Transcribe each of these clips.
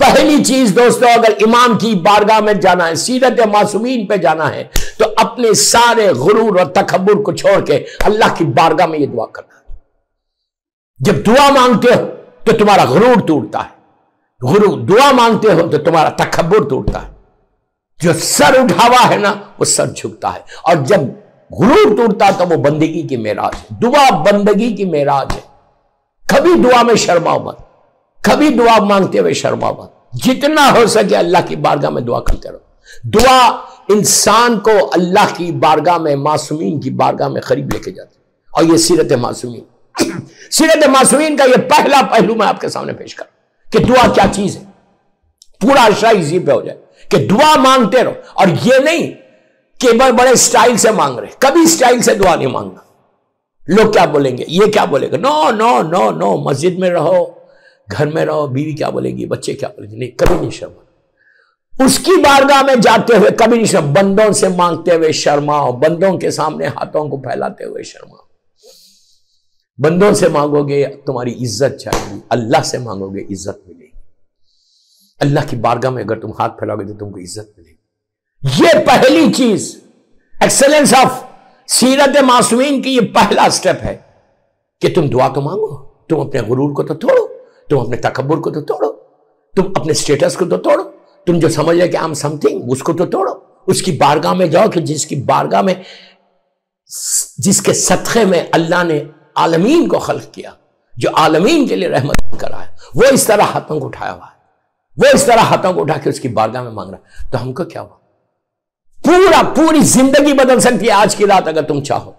पहली चीज़ दोस्तों, अगर इमाम की बारगाह में जाना है, सीरत मासूमीन पे जाना है तो अपने सारे गुरूर और तकबर को छोड़ के अल्लाह की बारगाह में ये दुआ करना जब दुआ मांगते हो तो तुम्हारा गुरूर टूटता है। गुरु, दुआ मांगते हो तो तुम्हारा तकबर टूटता है। जो सर उठावा है ना, वो सर झुकता है। और जब गुरूर टूटता तो वो बंदगी की मेराज है। दुआ बंदगी की मेराज है। कभी दुआ में शर्मा मत। कभी दुआ मांगते हुए शर्मा मत। जितना हो सके अल्लाह की बारगाह में दुआ करते रहो। दुआ इंसान को अल्लाह की बारगाह में, मासूमीन की बारगाह में करीब लेके जाती और ये सीरत मासूमीन। सीरत मासूमीन का ये पहला पहलू मैं आपके सामने पेश कर कि दुआ क्या चीज़ है? पूरा अशरा इसी पे हो जाए। कि दुआ मांगते रहो। और ये नहीं कि बड़े स्टाइल से मांग रहे। कभी स्टाइल से दुआ नहीं मांगना। लोग क्या बोलेंगे? ये क्या बोलेगा? नो नो नो नो, मस्जिद में रहो, घर में रहो, बीवी क्या बोलेगी, बच्चे क्या बोलेंगे? नहीं, कभी नहीं शर्मा उसकी बारगाह में जाते हुए कभी नहीं शर्मा। बंदों से मांगते हुए शर्माओ बंदों के सामने हाथों को फैलाते हुए शर्माओ बंदों से मांगोगे, तुम्हारी इज़्ज़त चाहिए। अल्लाह से मांगोगे, इज़्ज़त मिलेगी। अल्लाह की बारगाह में अगर तुम हाथ फैलाओगे तो तुमको इज़्ज़त मिलेगी। ये पहली चीज़ एक्सेलेंस ऑफ़ सीरत मासूमीन की ये पहला स्टेप है कि तुम दुआ तो मांगो, तुम अपने गुरूर को तो तोड़ो, तुम अपने तकबर को तो तोड़ो, तुम अपने स्टेटस को तो तोड़ो, तुम जो समझ रहे कि आम समथिंग उसको तो तोड़ो, उसकी बारगाह में जाओ कि जिसकी बारगाह में, जिसके सतखे में अल्लाह ने आलमीन को खल्क किया, जो आलमीन के लिए रहमत कराया, वो इस तरह हाथों को उठाया हुआ है। वो इस तरह हाथों को उठा के उसकी बारगाह में मांग रहा तो हमको क्या हुआ? पूरा, पूरी ज़िंदगी बदल सकती है आज की रात अगर तुम चाहो।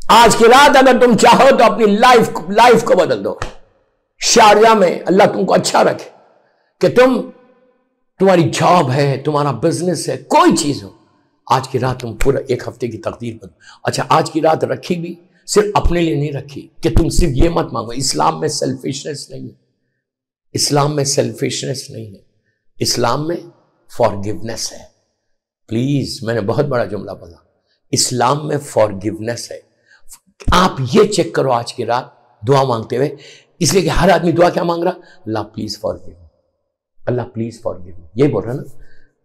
आज की रात अगर तुम चाहो तो अपनी लाइफ लाइफ को बदल दो। शारजा में अल्लाह तुमको अच्छा रखे कि तुम, तुम्हारी जॉब है, तुम्हारा बिज़नेस है, कोई चीज़ हो, आज की रात तुम पूरा एक हफ़्ते की तकदीर बदलो अच्छा आज की रात रखी भी, सिर्फ़ अपने लिए नहीं रखी, कि तुम सिर्फ़ ये मत मांगो, इस्लाम में सेल्फिशनेस नहीं है। इस्लाम में सेल्फिशनेस नहीं है। इस्लाम में फॉरगिवनेस है। प्लीज़ मैंने बहुत बड़ा जुमला बोला इस्लाम में फॉरगिवनेस है। आप ये चेक करो आज की रात, दुआ मांगते हुए। इसलिए कि हर आदमी दुआ क्या मांग रहा? Allah please forgive Allah please forgive यही बोल रहा ना?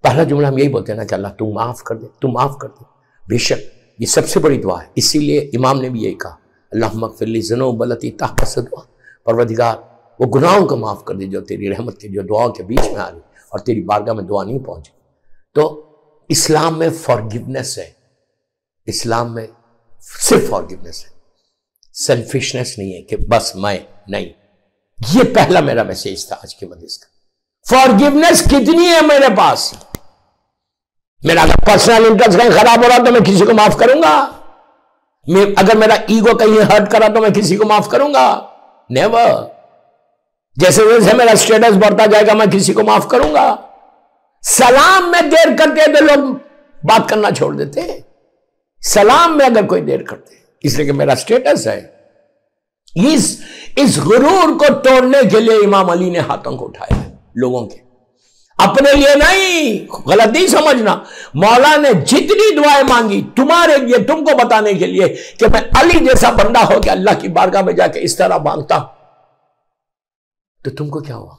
पहला जुमला हम यही बोलते हैं ना कि अल्लाह, तू माफ़ कर दे, तू माफ़ कर दे। बेशक, ये सबसे बड़ी दुआ है। इसीलिए इमाम ने भी यही कहा अल्लाह मकफिली जनो बलती ताकत दुआ। परवदिगार वो गुनाहों को माफ़ कर दे जो तेरी रहमत के, जो दुआओं के बीच में आ रही और तेरी बारगाह में दुआ नहीं पहुँची। तो इस्लाम में फॉरगिवनेस है। इस्लाम में सिर्फ़ फॉरगिवनेस है। सेल्फिशनेस नहीं है कि बस मैं नहीं। ये पहला मेरा मैसेज था आज के मदीस का। फॉरगिवनेस कितनी है मेरे पास? मेरा अगर पर्सनल इंटरेस्ट कहीं खराब हो रहा तो मैं किसी को माफ़ करूँगा। मैं अगर मेरा ईगो कहीं हर्ट करा तो मैं किसी को माफ़ करूँगा। नेवर जैसे जैसे मेरा स्टेटस बढ़ता जाएगा, मैं किसी को माफ़ करूँगा। सलाम में देर करते हैं तो लोग बात करना छोड़ देते हैं। सलाम में अगर कोई देर करते इसलिए मेरा स्टेटस है। इस इस गुरूर को तोड़ने के लिए इमाम अली ने हाथों को उठाया लोगों के। अपने लिए नहीं, गलत समझना। मौला ने जितनी दुआएँ मांगी, तुम्हारे लिए, तुमको बताने के लिए कि मैं अली जैसा बंदा हो कि अल्लाह की बारगाह में जाके इस तरह माँगता तो तुमको क्या हुआ?